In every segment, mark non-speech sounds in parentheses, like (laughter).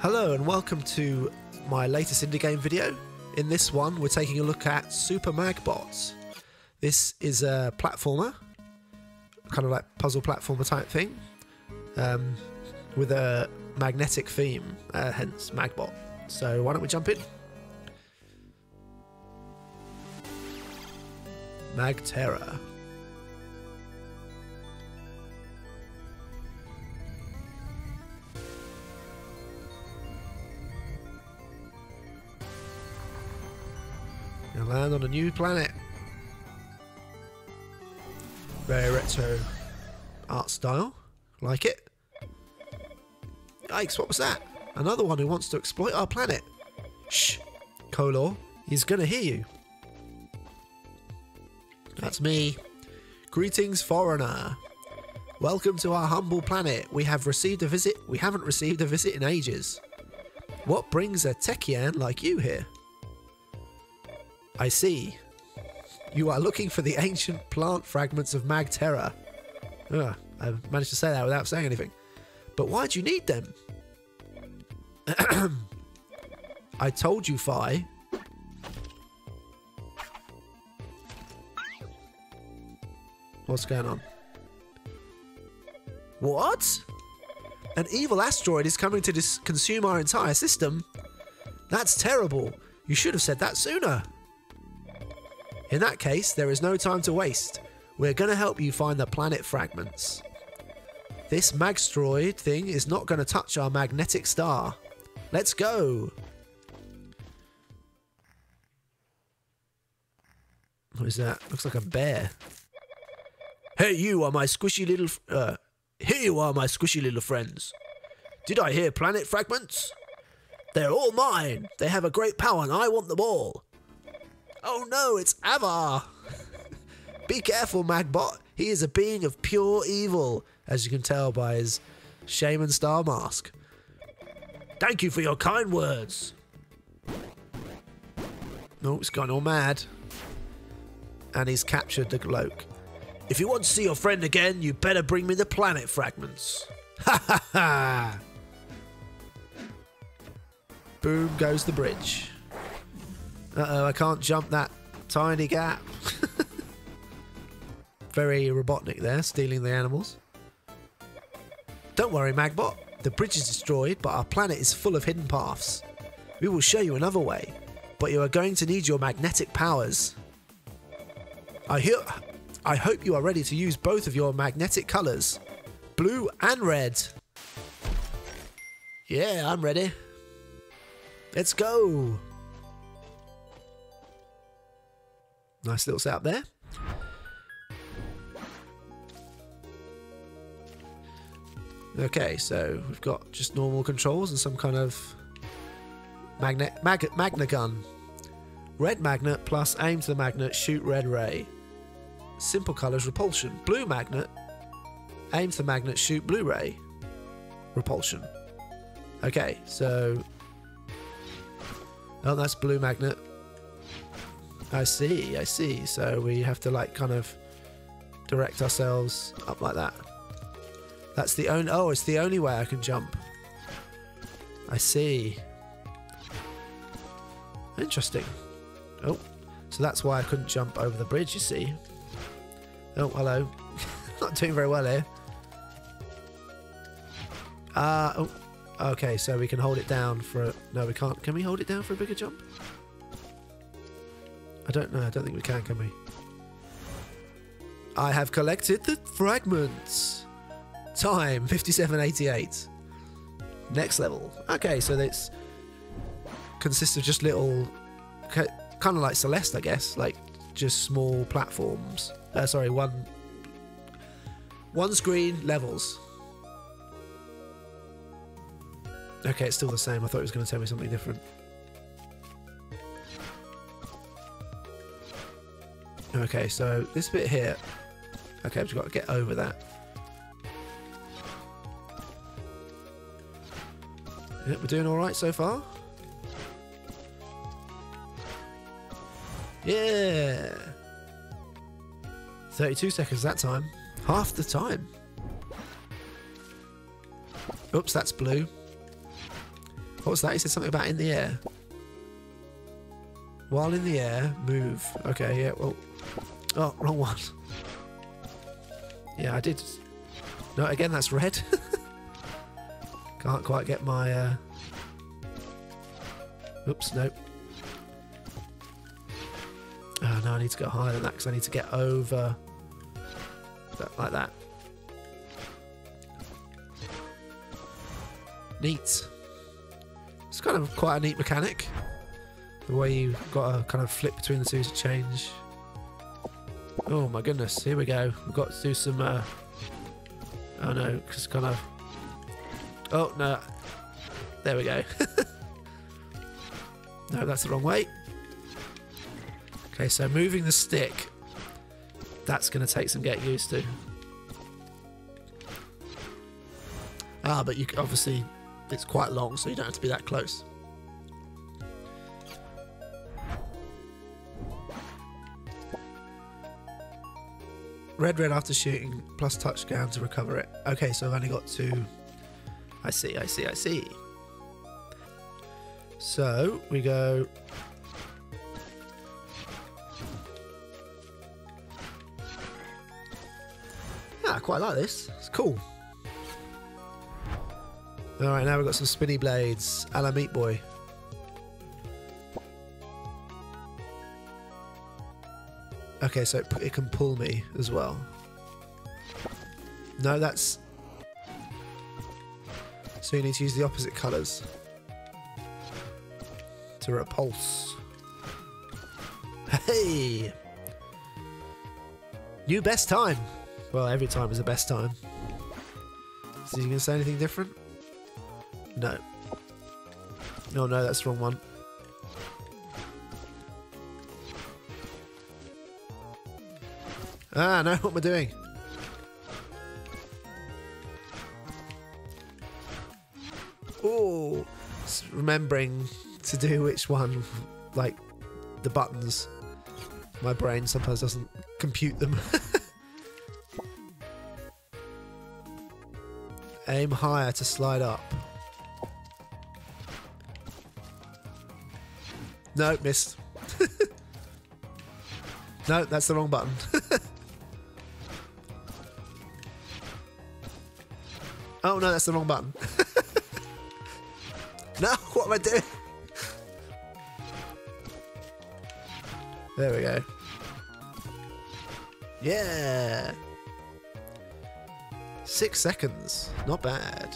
Hello and welcome to my latest indie game video. In this one, we're taking a look at Super Magbots. This is a platformer, kind of like puzzle platformer type thing, um, with a magnetic theme, uh, hence Magbot. So why don't we jump in? Magterra. Land on a new planet. Very retro art style. Like it. Yikes, what was that? Another one who wants to exploit our planet. Shh. Kolor, he's gonna hear you. That's me. Greetings, foreigner. Welcome to our humble planet. We have received a visit. We haven't received a visit in ages. What brings a Techian like you here? I see. You are looking for the ancient plant fragments of Magterra. Ugh, I managed to say that without saying anything. But why do you need them? (clears throat) I told you, Fi. What's going on? What? An evil asteroid is coming to consume our entire system? That's terrible. You should have said that sooner. In that case, there is no time to waste. We're going to help you find the planet fragments. This Magstroid thing is not going to touch our magnetic star. Let's go! What is that? Looks like a bear. Hey, you are my squishy little. Uh, here you are, my squishy little friends. Did I hear planet fragments? They're all mine. They have a great power, and I want them all. Oh no, it's Avar! Be careful, Magbot. He is a being of pure evil, as you can tell by his shaman star mask. Thank you for your kind words. No, oh, he's gone all mad. And he's captured the bloke. If you want to see your friend again, you better bring me the planet fragments. Ha ha ha! Boom goes the bridge. Uh-oh, I can't jump that tiny gap. (laughs) Very Robotnik there, stealing the animals. Don't worry, Magbot. The bridge is destroyed, but our planet is full of hidden paths. We will show you another way, but you are going to need your magnetic powers. I hear... I hope you are ready to use both of your magnetic colours. Blue and red. Yeah, I'm ready. Let's go. Nice little setup there. Okay, so we've got just normal controls and some kind of magnet mag, magna gun. Red magnet plus aim to the magnet, shoot red ray. Simple colors repulsion. Blue magnet, aim to the magnet, shoot blue ray. Repulsion. Okay, so Oh that's blue magnet. I see, I see. So we have to like kind of direct ourselves up like that. That's the only, oh, it's the only way I can jump. I see. Interesting. Oh, so that's why I couldn't jump over the bridge, you see. Oh, hello. (laughs) Not doing very well here. Uh, oh, okay, so we can hold it down for, a, no, we can't. Can we hold it down for a bigger jump? I don't know. I don't think we can, can we? I have collected the fragments. Time 5788. Next level. Okay, so this consists of just little, kind of like Celeste, I guess, like just small platforms. Uh, sorry, one one screen levels. Okay, it's still the same. I thought it was going to tell me something different. Okay, so this bit here. Okay, I've got to get over that. We're doing alright so far. Yeah! 32 seconds that time. Half the time. Oops, that's blue. What was that? He said something about in the air. While in the air, move. Okay, yeah, well. Oh, wrong one. Yeah, I did. No, again, that's red. (laughs) Can't quite get my. Uh... Oops, nope. Oh, no, I need to go higher than that because I need to get over. Like that. Neat. It's kind of quite a neat mechanic. The way you've got to kind of flip between the two to change. Oh my goodness, here we go. We've got to do some. Uh... Oh no, just kind of. Oh no. There we go. (laughs) no, that's the wrong way. Okay, so moving the stick. That's going to take some getting used to. Ah, but you obviously it's quite long, so you don't have to be that close. Red, red after shooting, plus touchdown to recover it. Okay, so I've only got two. I see, I see, I see. So we go. Yeah, I quite like this. It's cool. Alright, now we've got some spinny blades. A la Meat Boy. Okay, so it, it can pull me as well. No, that's... So you need to use the opposite colours. To repulse. Hey! New best time! Well, every time is the best time. Is he going to say anything different? No. No, no, that's the wrong one. Ah, no, what am I doing? Oh, remembering to do which one, like the buttons. My brain sometimes doesn't compute them. (laughs) Aim higher to slide up. No, missed. (laughs) no, that's the wrong button. (laughs) oh no, that's the wrong button. (laughs) no, what am I doing? There we go. Yeah. Six seconds. Not bad.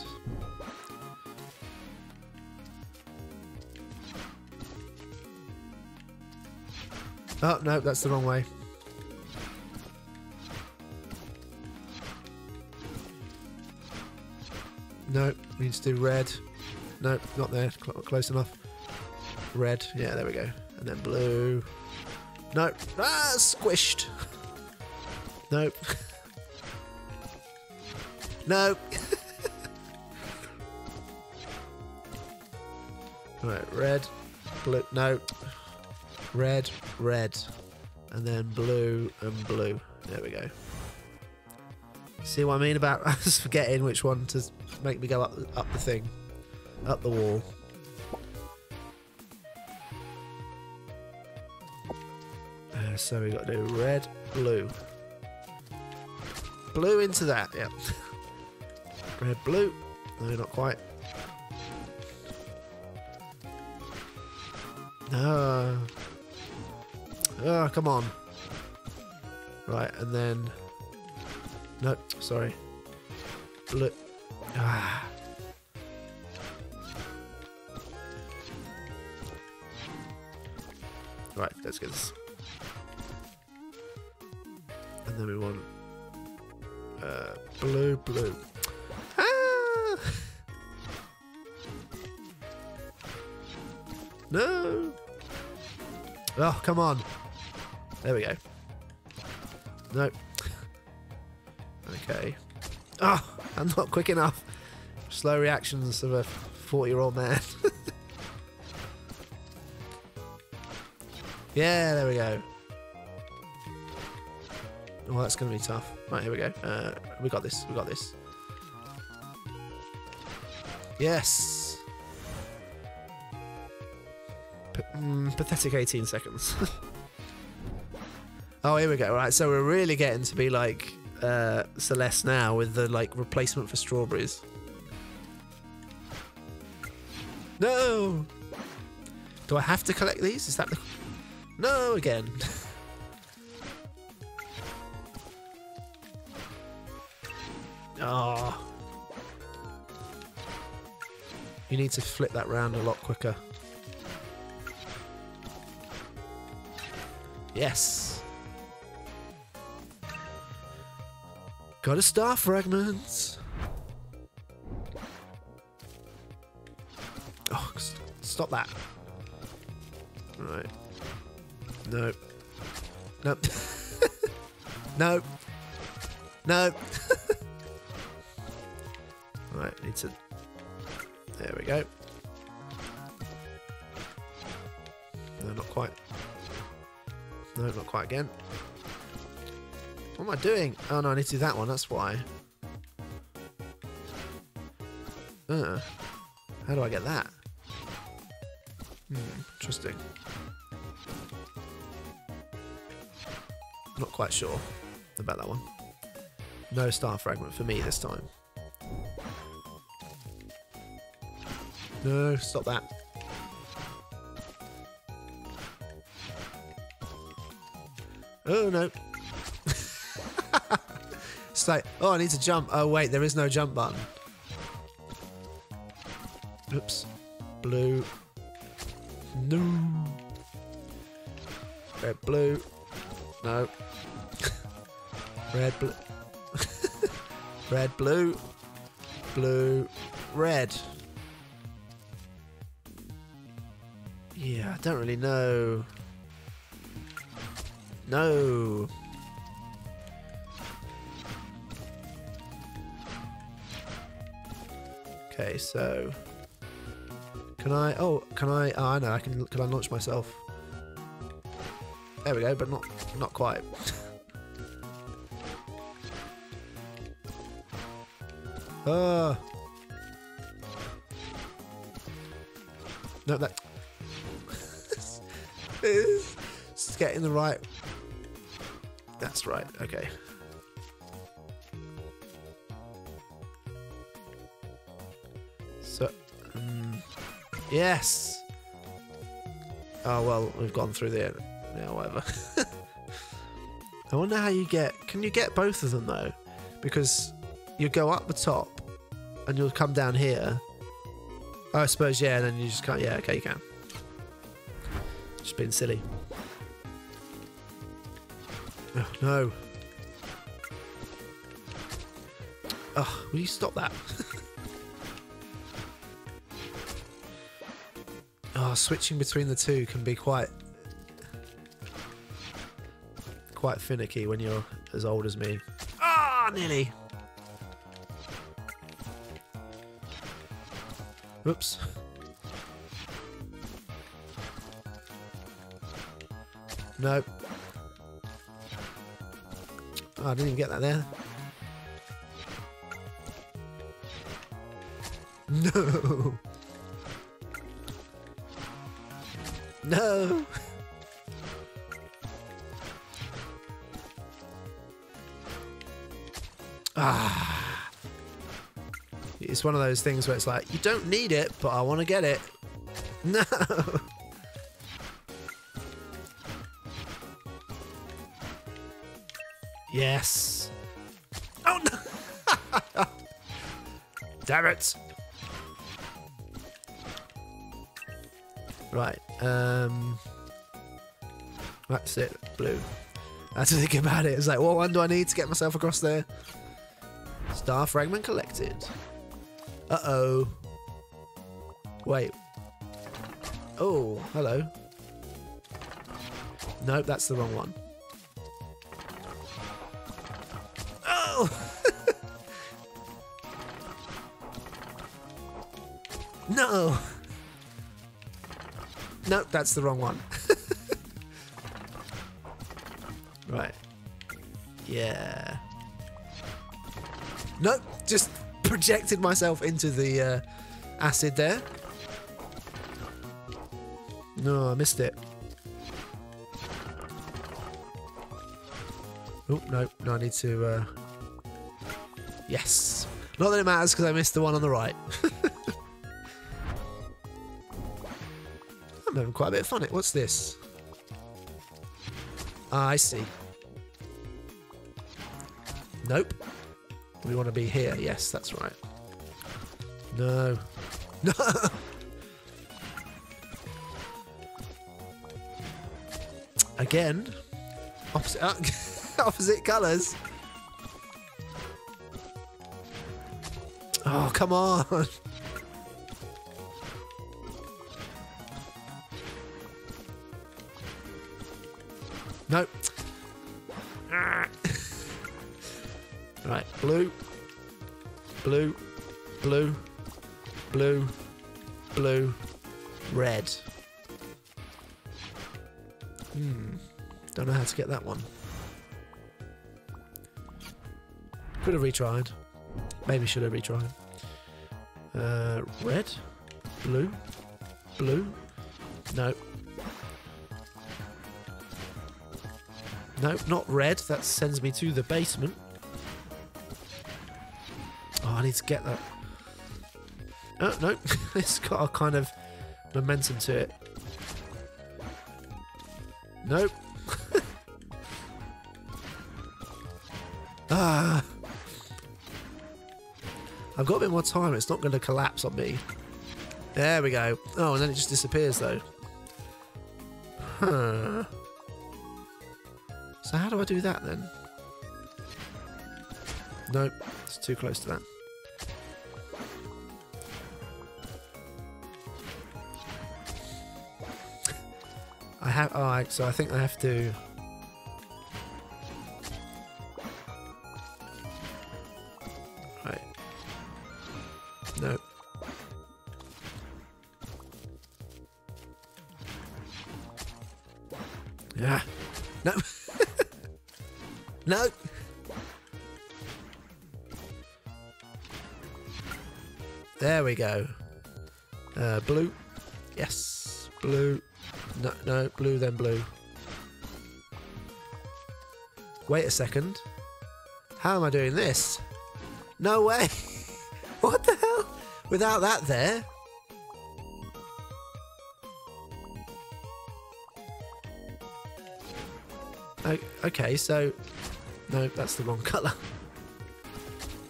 Oh, no, that's the wrong way. No, needs to do red. No, not there. Cl close enough. Red. Yeah, there we go. And then blue. No. Ah, squished. Nope. (laughs) no. (laughs) (laughs) right, red. Blue. No red, red, and then blue and blue. There we go. See what I mean about us forgetting which one to make me go up up the thing, up the wall. Uh, so we got to do red, blue, blue into that. Yep. (laughs) red, blue. No, not quite. No. Oh, come on. Right, and then... Nope, sorry. Look. Ah. Right, let's get this. And then we want... Uh, blue, blue. Ah! (laughs) no! Oh, come on. There we go. Nope. (laughs) okay. Oh, I'm not quick enough. Slow reactions of a 40 year old man. (laughs) yeah, there we go. Oh, that's going to be tough. Right, here we go. Uh, we got this. We got this. Yes. Mm, pathetic 18 seconds. (laughs) oh, here we go. Right, so we're really getting to be like uh, Celeste now with the like replacement for strawberries. No! Do I have to collect these? Is that the... No, again. Oh. (laughs) You need to flip that round a lot quicker. Yes. Got a star fragment. Oh, stop that. Right. Nope. Nope. (laughs) nope. Nope. (laughs) right, need to... There we go. No, not quite. No, not quite again. What am I doing? Oh no, I need to do that one, that's why. Uh, how do I get that? Hmm, interesting. Not quite sure about that one. No star fragment for me this time. No, stop that. Oh no. It's like, oh, I need to jump. Oh wait, there is no jump button. Oops. Blue. No. Red, blue. No. (laughs) red, blue. (laughs) red, blue. Blue, red. Yeah, I don't really know. No. Okay, so can I? Oh, can I? I know. I can. Can I launch myself? There we go, but not not quite. (laughs) Ah. no, that. (laughs) it's getting the right. That's right. Okay. Yes. Oh well, we've gone through there. Yeah, whatever. (laughs) I wonder how you get. Can you get both of them though? Because you go up the top, and you'll come down here. Oh, I suppose yeah. And then you just can't. Yeah, okay, you can. Just being silly. Oh, no. Oh, will you stop that? (laughs) oh, switching between the two can be quite quite finicky when you're as old as me. Ah, oh, nearly. Oops. Nope. Oh, I didn't even get that there. (laughs) No. No. Ah. It's one of those things where it's like, you don't need it, but I want to get it. No. Yes. Oh no! (laughs) Damn it! Right. Um. That's it. Blue. That's to think about it. It's like, what one do I need to get myself across there? Star fragment collected. Uh oh. Wait. Oh, hello. Nope, that's the wrong one. Oh! (laughs) no! Nope, that's the wrong one. (laughs) right. Yeah. Nope, just projected myself into the uh, acid there. No, I missed it. Oh, no, no, I need to, uh... Yes. Not that it matters because I missed the one on the right. (laughs) I'm having quite a bit of fun. It. What's this? Ah, I see. Nope. We want to be here. Yes, that's right. No. (laughs) No! Again? Opposite, uh, (laughs) opposite colours? Oh, come on! Nope. right, blue, blue, blue, blue, blue, red. Hmm. Don't know how to get that one. Could have retried. Maybe should have retried. Uh, red, blue, blue. No. No, not red. That sends me to the basement. Oh, I need to get that. Oh, no. (laughs) it's got a kind of momentum to it. Nope. (laughs) ah. I've got a bit more time. It's not going to collapse on me. There we go. Oh, and then it just disappears, though. Huh. So how do I do that, then? Nope. It's too close to that. I have. Alright, so I think I have to. Yes. Blue. No, no, blue then blue. Wait a second. How am I doing this? No way! (laughs) what the hell? Without that there? Okay, so... No, that's the wrong (laughs) colour.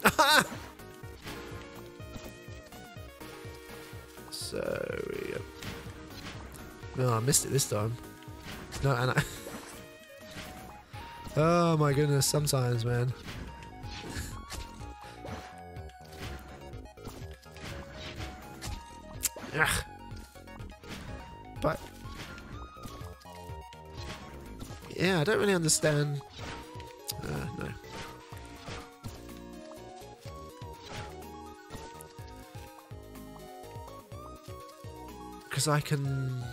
(laughs) No, I missed it this time. No, and I... (laughs) oh my goodness, sometimes, man. (laughs) Ugh. But... Yeah, I don't really understand... Uh, no. Because I can...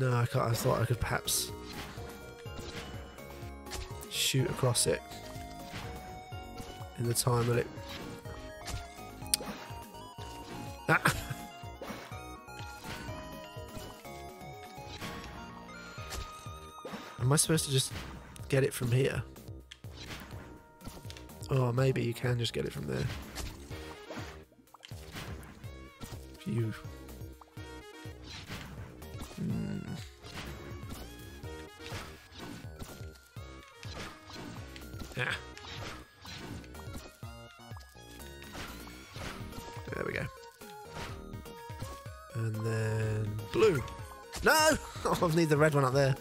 No, I can't. I thought I could perhaps shoot across it in the time that it. Ah. (laughs) Am I supposed to just get it from here? Oh, maybe you can just get it from there. You. We go. And then blue. No! (laughs) Oh, I need the red one up there.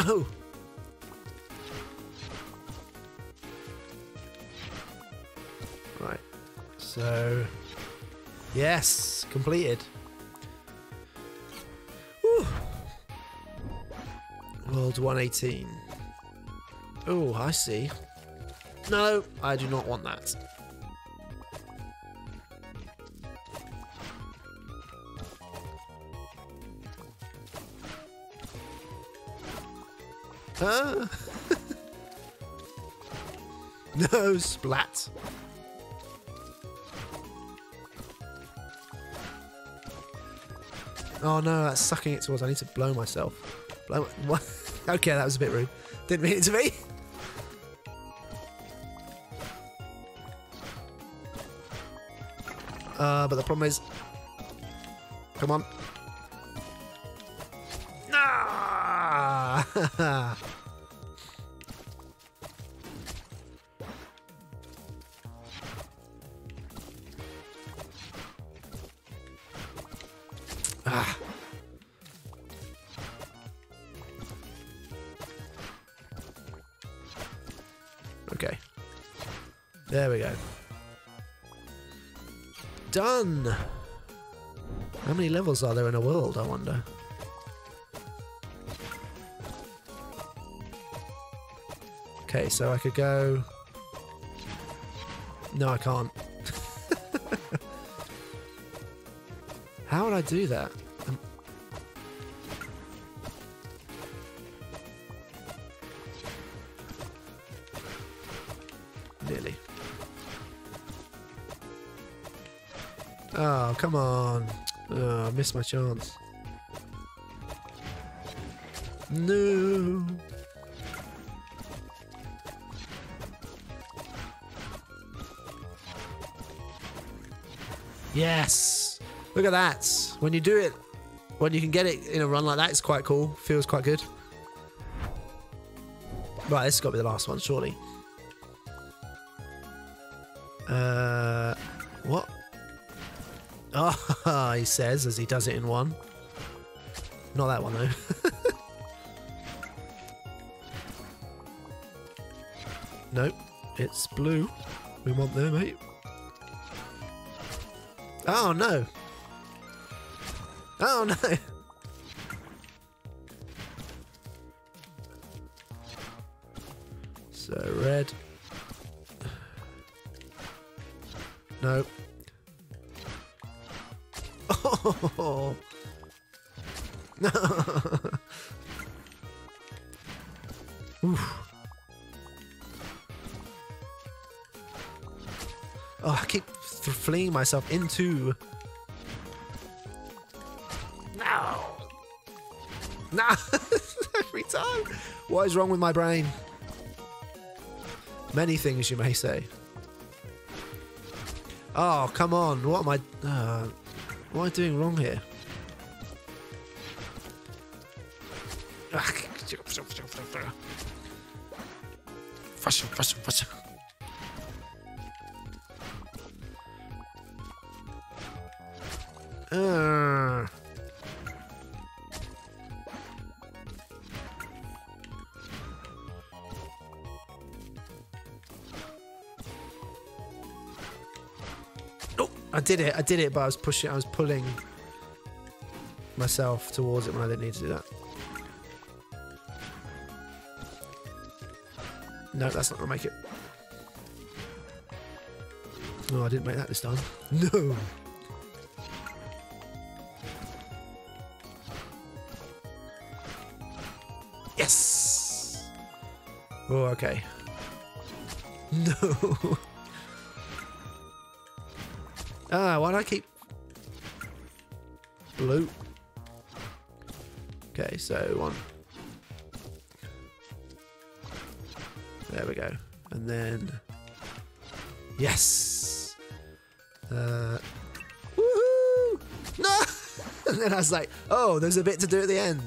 No! Right. So, yes, completed. 118. Oh, I see. No, I do not want that. Ah. (laughs) no, splat. Oh no, that's sucking it towards. I need to blow myself. Blow. (laughs) What? Okay, that was a bit rude. Didn't mean it to be. Uh, but the problem is, come on. Ah! (laughs) Are there in a world, I wonder? Okay, so I could go... No, I can't. (laughs) How would I do that? Um... Nearly. Oh, come on. Oh, I missed my chance. No. Yes. Look at that. When you do it, when you can get it in a run like that, it's quite cool. Feels quite good. Right, this has got to be the last one, surely. Uh? Oh, (laughs) he says as he does it in one. Not that one though. (laughs) nope, it's blue. We want there, mate. Oh no! Oh (laughs) no! Myself into. No. No. (laughs) Every time. What is wrong with my brain? Many things you may say. Oh, come on. What am I... Uh, what am I doing wrong here? Faster. Uh. Oh, I did it. I did it, but I was pushing. I was pulling myself towards it when I didn't need to do that. No, that's not gonna make it. No, I didn't make that this time. (laughs) No. Oh, okay. No. Ah, why do I keep blue? Okay, so one. There we go. And then yes. Uh Woohoo! No! (laughs) and then I was like, oh, there's a bit to do at the end.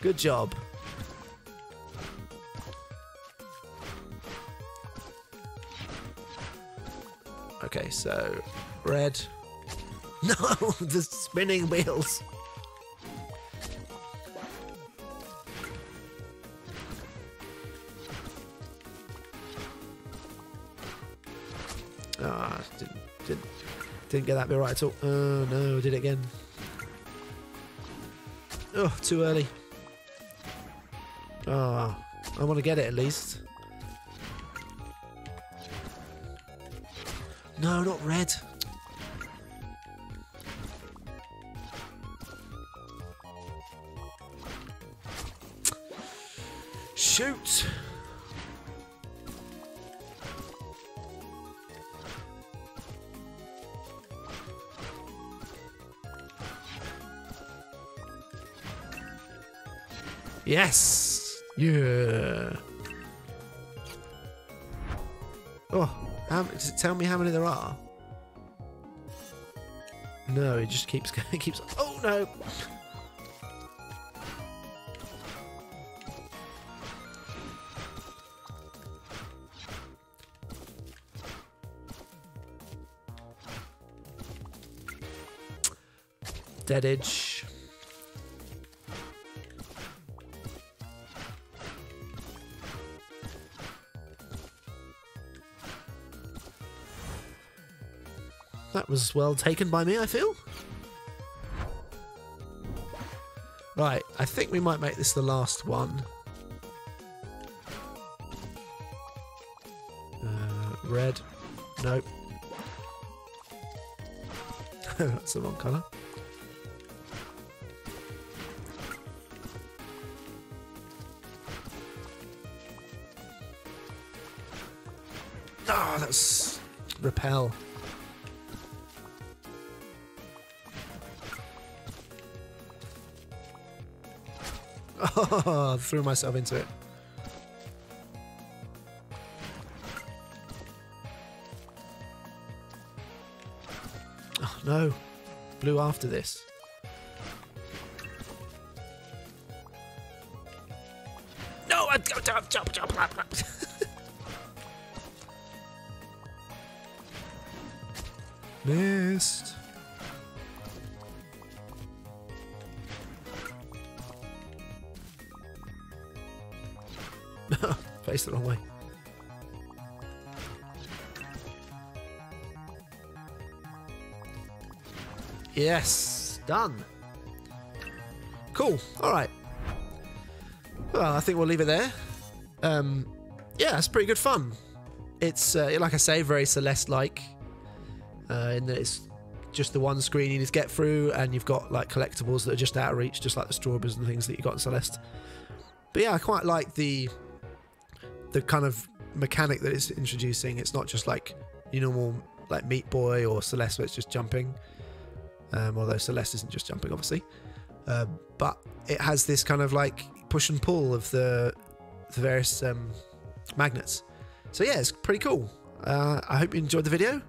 Good job. So red. (laughs) No, the spinning wheels. Ah, didn't, didn't, didn't get that bit right at all. Oh no, did it again. Oh, too early. Oh, I want to get it at least. No, not red. shoot. Yes! Yeah! Does it tell me how many there are? No, it just keeps (laughs) going. keeps. Oh no! Dead edge. That was well taken by me, I feel. Right, I think we might make this the last one. Uh, red. Nope. (laughs) That's the wrong colour. Oh, that's repel. (laughs) Threw myself into it. Oh no, blue after this. No, jump, jump, jump, jump, jump. Missed. Face the wrong way. Yes, done. Cool. All right. Well, I think we'll leave it there. Um, yeah, it's pretty good fun. It's uh, like I say, very Celeste-like, uh, in that it's just the one screen you need to get through, and you've got like collectibles that are just out of reach, just like the strawberries and things that you got in Celeste. But yeah, I quite like the the kind of mechanic that it's introducing. It's not just like your normal like Meat Boy or Celeste where it's just jumping. Um, although Celeste isn't just jumping, obviously. Uh, but it has this kind of like push and pull of the the various um, magnets. So yeah, it's pretty cool. Uh, I hope you enjoyed the video,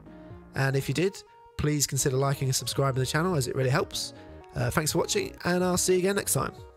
and if you did, please consider liking and subscribing to the channel as it really helps. Uh, thanks for watching, and I'll see you again next time.